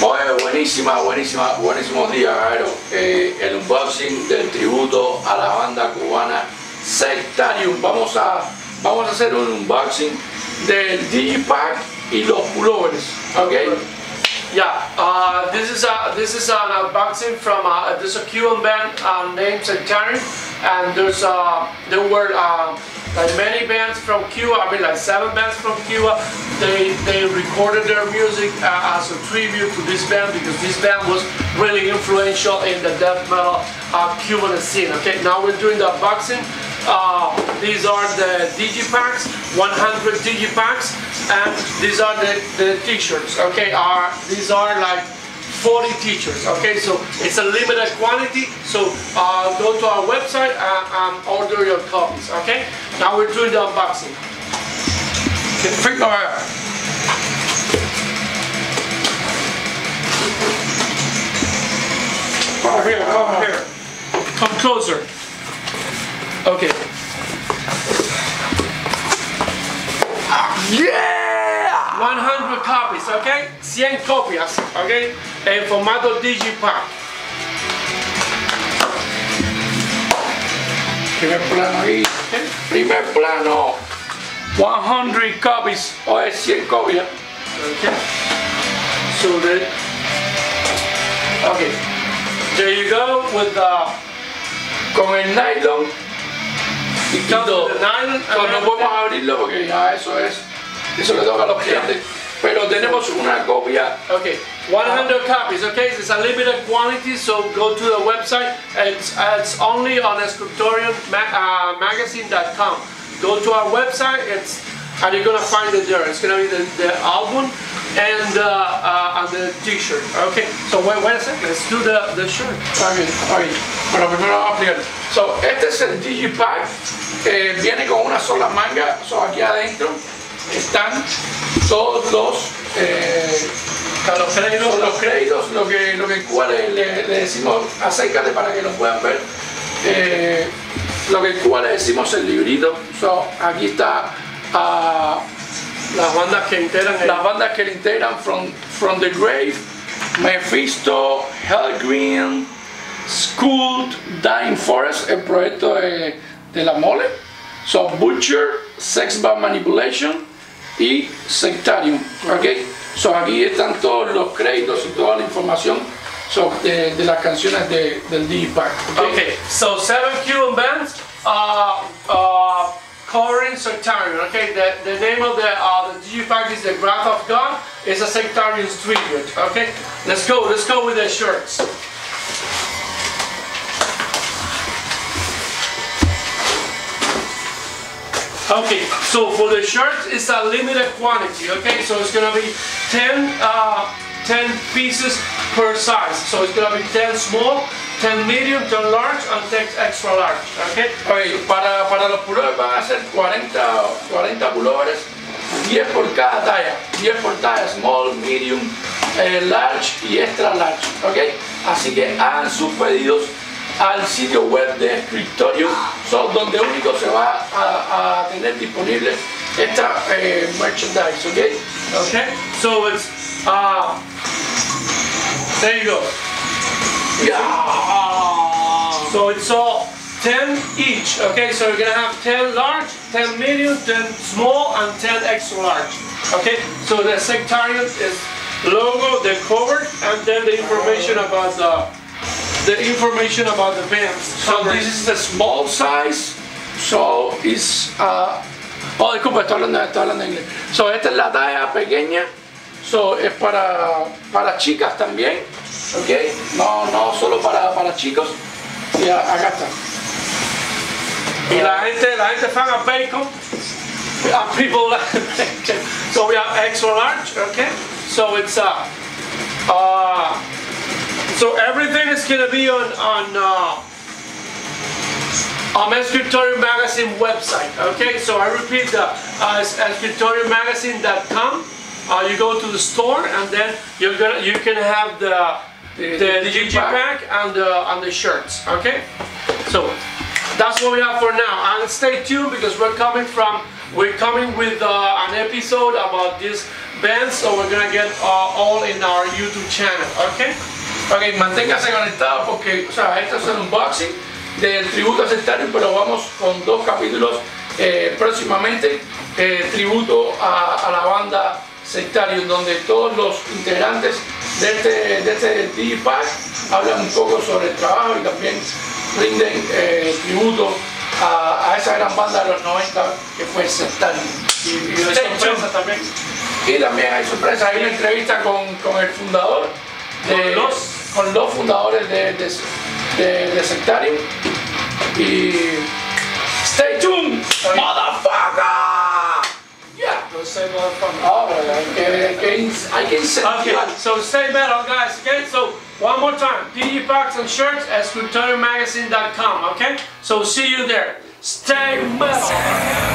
Buenísima, buenísima, buenísimos días, Jairo. Eh, el unboxing del tributo a la banda cubana Sectarium. Vamos a, vamos a hacer un unboxing del Digipack y los pullovers, ¿ok? Yeah, this is a this is an unboxing from uh, this is a Cuban band uh, named Sectarian, and there's uh, there were uh, like many bands from Cuba. I mean, like seven bands from Cuba. They they recorded their music uh, as a tribute to this band because this band was really influential in the death metal uh, Cuban scene. Okay, now we're doing the unboxing. Uh, these are the digipacks, 100 digipacks, and these are the, the t-shirts. Okay, are these are like 40 t-shirts. Okay, so it's a limited quantity. So uh, go to our website and, and order your copies. Okay, now we're doing the unboxing. Perfecto, Jairo. Come here, come here, come closer. Okay. Yeah! 100 copies, okay? 100 copias, okay? En formato digipack. Primer plano ahí. Primer plano. 100 copies. Oye, 100 copias. Okay. So then, okay. There you go with the Con el nylon. Y comes todo. the nylon. and No, podemos abrirlo porque ya eso es. Eso le toca a los clientes. Pero tenemos una copia. Okay, 100 copies. Okay, it's a limited quantity, so go to the website. It's, it's only on scriptoriummagazine.com. Go to our website. It's and you're gonna find it there. It's gonna be the, the album and uh, uh, and the T-shirt. Okay, so wait, wait a second. Let's do the the shirt. Okay. bien. Pero primero vamos a explicar. So, este es el Digipack. Eh, viene con una sola manga. So, aquí adentro están todos los, eh, Los créditos, los créditos, lo que, lo que en Cuba le, le- le decimos, acércate para que lo puedan ver. Eh, lo que en Cuba le decimos el librito. So, aquí está ah, las bandas que integran el las bandas que le integran From, From the Grave, Mephisto, Hellgreen, Skull, Dying Forest, el proyecto de, de la mole, so Butcher, Sex by Manipulation y Sectarium, ok, so aquí están todos los créditos y toda la información so, de, de las canciones de, del Digipack, ok. Okay, so seven Cuban bands uh, uh, covering Sectarium. Okay, the, the name of the uh, the Digipack is the Wrath of God. It's a Sectarium tribute. Okay, let's go. Let's go with the shirts. Okay, so for the shirts, it's a limited quantity. Okay, so it's gonna be 10, uh, 10 pieces per size. So it's gonna be 10 small, 10 medium, 10 large, and 10 extra large. Okay. Ok, para, para los pullovers van a ser 40, 40 pullovers, 10 por cada talla, 10 por talla, small, medium, eh, large y extra large, ¿ok? Así que hagan sus pedidos al sitio web de Scriptorium, so, donde único se va a, a tener disponible esta eh, merchandise, ¿ok? Okay. So it's uh, there you go. Yeah. So it's all 10 each. Okay, so you're gonna have 10 large, 10 medium, 10 small, and 10 extra large. Okay, so the Sectarium is logo, the cover, and then the information about the the information about the bands. So this is the small size, so is, uh, oh disculpa, estoy hablando, estoy hablando en inglés. So esta es la talla pequeña, so es para, para chicas también, ok, no, no solo para, para chicos, y a- acá está. Y la gente, la gente fan a bacon. And people like bacon. So we have extra large, okay? So it's uh, uh so everything is gonna be on on uh on Scriptorium Magazine website, okay? So I repeat the uh, scriptoriummagazine.com. Uh, you go to the store and then you're gonna you can have the The- the the digipack and the and the shirts, okay? So that's what we have for now. And stay tuned because we're coming from we're coming with uh, an episode about this band, so we're gonna get uh, all in our YouTube channel, okay? Ok, manténgase conectado porque, o sea, esto es un unboxing del tributo a Sectarium, pero vamos con dos capítulos eh, próximamente, eh, tributo a, a la banda Sectarium, donde todos los integrantes de este, de este Digipack hablan un poco sobre el trabajo y también rinden eh, tributo a, a esa gran banda de los 90 que fue Sectarium. Y, y hay sorpresa también. Y también hay sorpresa, hay una entrevista con, con el fundador, de, los- con los fundadores de, de, de- de Sectarium. Y stay tuned, motherfucker! Yeah. Don't say motherfucker. Hay que, hay que, in- hay que. Okay, so stay metal, guys. Okay, so one more time: PD Packs and shirts at ScriptoriumMagazine.com. Okay, so see you there. Stay metal.